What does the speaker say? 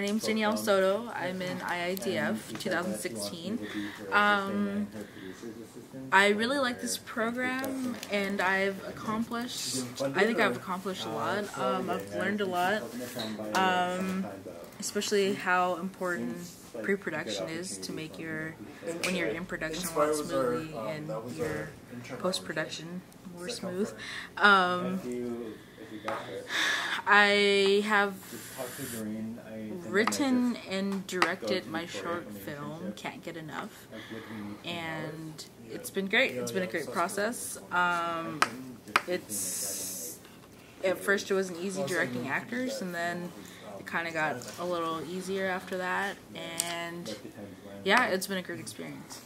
My name's Danielle Soto. I'm in IIDF 2016. Um, I really like this program and I've accomplished, I think I've accomplished a lot. Um, I've learned a lot, um, especially how important pre-production is to make your, when you're in production lot smoothly and your post-production more smooth. Um, I have written and directed my short film, Can't Get Enough, and it's been great. It's been a great process. Um, it's at first it wasn't easy directing actors, and then it kind of got a little easier after that, and yeah, it's been a great experience.